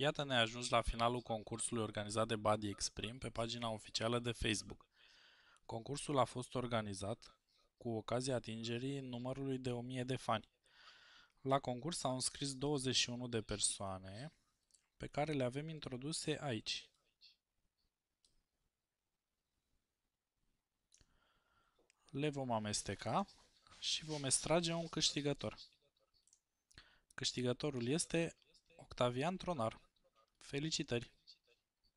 Iată ne ajuns la finalul concursului organizat de Buddy Exprim pe pagina oficială de Facebook. Concursul a fost organizat cu ocazia atingerii numărului de 1000 de fani. La concurs s-au înscris 21 de persoane pe care le avem introduse aici. Le vom amesteca și vom extrage un câștigător. Câștigătorul este Octavian Tronar. Felicitări!